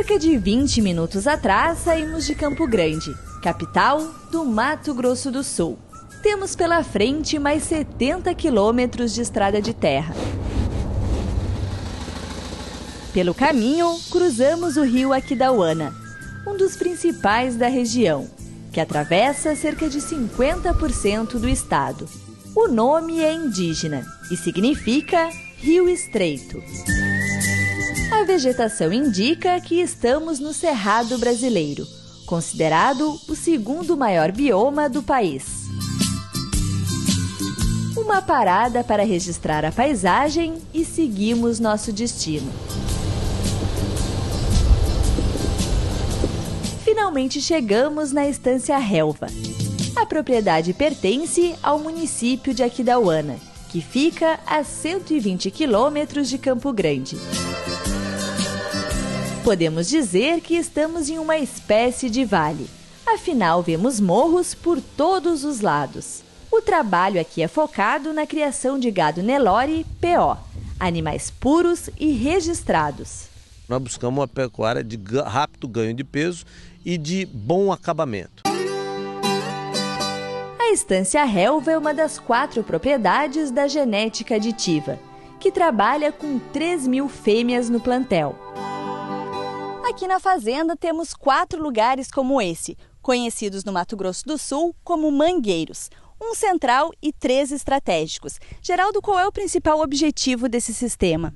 Cerca de 20 minutos atrás saímos de Campo Grande, capital do Mato Grosso do Sul. Temos pela frente mais 70 quilômetros de estrada de terra. Pelo caminho, cruzamos o rio Aquidauana, um dos principais da região, que atravessa cerca de 50% do estado. O nome é indígena e significa Rio Estreito. A vegetação indica que estamos no Cerrado brasileiro, considerado o segundo maior bioma do país. Uma parada para registrar a paisagem e seguimos nosso destino. finalmente chegamos na estância Relva. A propriedade pertence ao município de Aquidauana, que fica a 120 quilômetros de Campo Grande. Podemos dizer que estamos em uma espécie de vale. Afinal, vemos morros por todos os lados. O trabalho aqui é focado na criação de gado Nelore PO, animais puros e registrados. Nós buscamos uma pecuária de rápido ganho de peso e de bom acabamento. A Estância Helva é uma das quatro propriedades da genética aditiva, que trabalha com 3 mil fêmeas no plantel. Aqui na fazenda temos quatro lugares como esse, conhecidos no Mato Grosso do Sul como mangueiros, um central e três estratégicos. Geraldo, qual é o principal objetivo desse sistema?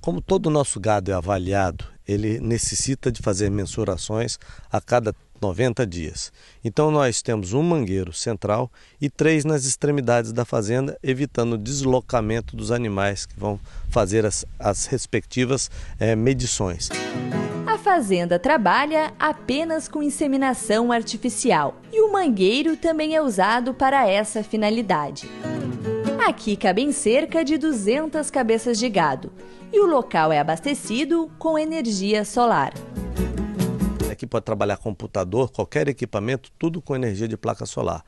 Como todo o nosso gado é avaliado ele necessita de fazer mensurações a cada 90 dias. Então nós temos um mangueiro central e três nas extremidades da fazenda, evitando o deslocamento dos animais que vão fazer as, as respectivas é, medições. Fazenda trabalha apenas com inseminação artificial e o mangueiro também é usado para essa finalidade. Aqui cabem cerca de 200 cabeças de gado e o local é abastecido com energia solar. Aqui pode trabalhar computador, qualquer equipamento, tudo com energia de placa solar.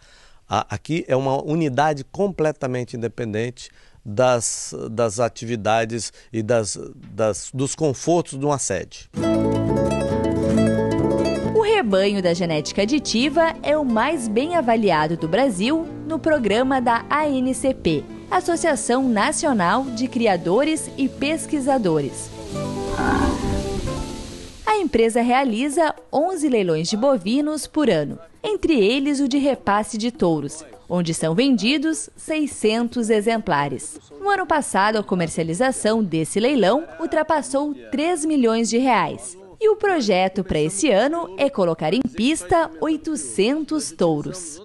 Aqui é uma unidade completamente independente das, das atividades e das, das, dos confortos de uma sede. Rebanho da genética aditiva é o mais bem avaliado do Brasil no programa da ANCP, Associação Nacional de Criadores e Pesquisadores. A empresa realiza 11 leilões de bovinos por ano, entre eles o de repasse de touros, onde são vendidos 600 exemplares. No ano passado, a comercialização desse leilão ultrapassou 3 milhões de reais. E o projeto para esse ano é colocar em pista 800 touros.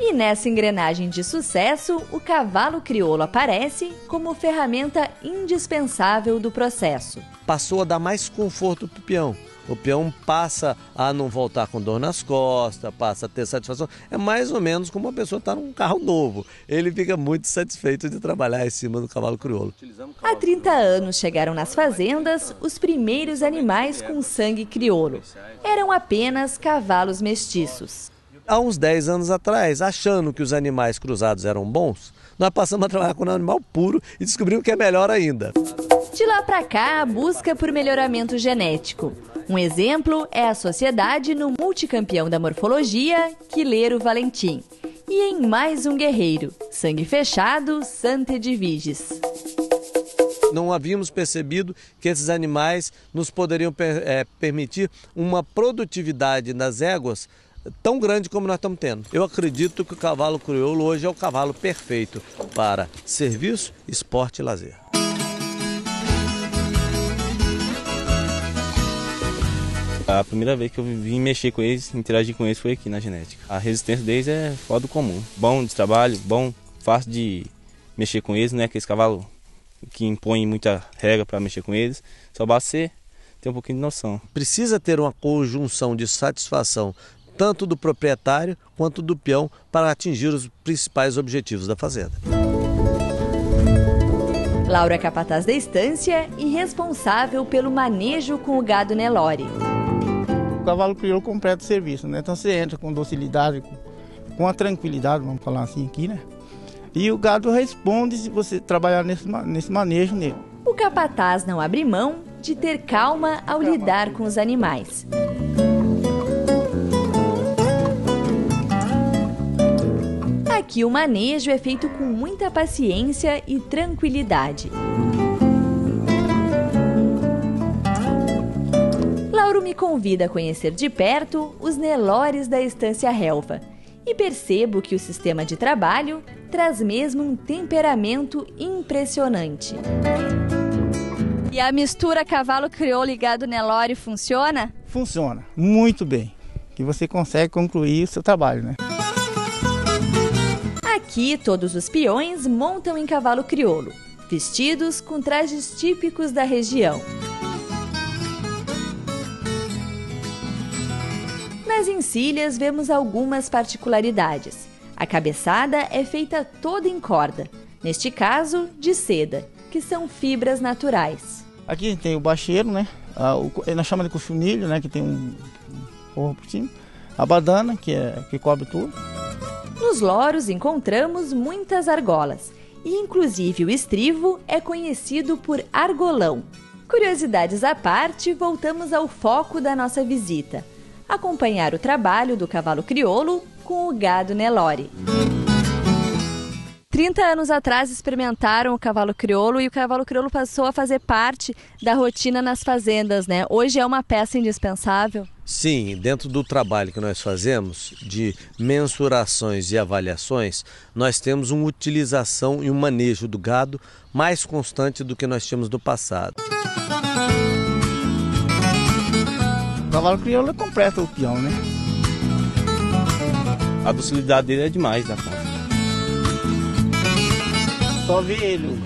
E nessa engrenagem de sucesso, o cavalo crioulo aparece como ferramenta indispensável do processo. Passou a dar mais conforto para o peão. O peão passa a não voltar com dor nas costas, passa a ter satisfação. É mais ou menos como uma pessoa está num carro novo. Ele fica muito satisfeito de trabalhar em cima do cavalo crioulo. Há 30 anos chegaram nas fazendas os primeiros animais com sangue crioulo. Eram apenas cavalos mestiços há uns 10 anos atrás, achando que os animais cruzados eram bons, nós passamos a trabalhar com um animal puro e descobrimos que é melhor ainda. De lá para cá, a busca por melhoramento genético. Um exemplo é a sociedade no multicampeão da morfologia, Quileiro Valentim. E em mais um guerreiro, sangue fechado, Santa Edviges. Não havíamos percebido que esses animais nos poderiam é, permitir uma produtividade nas éguas tão grande como nós estamos tendo. Eu acredito que o cavalo crioulo hoje é o cavalo perfeito para serviço, esporte e lazer. A primeira vez que eu vim mexer com eles, interagir com eles foi aqui na genética. A resistência deles é fora do comum. Bom de trabalho, bom, fácil de mexer com eles, não é aqueles cavalos que impõem muita regra para mexer com eles. Só basta ser ter um pouquinho de noção. Precisa ter uma conjunção de satisfação tanto do proprietário quanto do peão para atingir os principais objetivos da fazenda. Laura é capataz da estância e responsável pelo manejo com o gado Nelore. O cavalo criou completo serviço, né? Então você entra com docilidade, com a tranquilidade, vamos falar assim aqui, né? E o gado responde se você trabalhar nesse, nesse manejo nele. O capataz não abre mão de ter calma ao lidar com os animais. Aqui o manejo é feito com muita paciência e tranquilidade. Lauro me convida a conhecer de perto os Nelores da Estância Relva e percebo que o sistema de trabalho traz mesmo um temperamento impressionante. E a mistura cavalo crioulo ligado Nelore funciona? Funciona muito bem, que você consegue concluir o seu trabalho, né? Aqui todos os peões montam em cavalo crioulo, vestidos com trajes típicos da região. Nas encilhas vemos algumas particularidades. A cabeçada é feita toda em corda, neste caso de seda, que são fibras naturais. Aqui tem o bacheiro, né? Ah, o, nós chamamos de cochunilho, né? Que tem um forro por cima. A badana, que, é, que cobre tudo. Nos loros encontramos muitas argolas, e inclusive o estrivo é conhecido por argolão. Curiosidades à parte, voltamos ao foco da nossa visita – acompanhar o trabalho do cavalo crioulo com o gado Nelore. 30 anos atrás experimentaram o cavalo crioulo e o cavalo crioulo passou a fazer parte da rotina nas fazendas, né? Hoje é uma peça indispensável. Sim, dentro do trabalho que nós fazemos de mensurações e avaliações, nós temos uma utilização e um manejo do gado mais constante do que nós tínhamos no passado. O cavalo crioulo completa o peão, né? A docilidade dele é demais da conta. Só ver ele.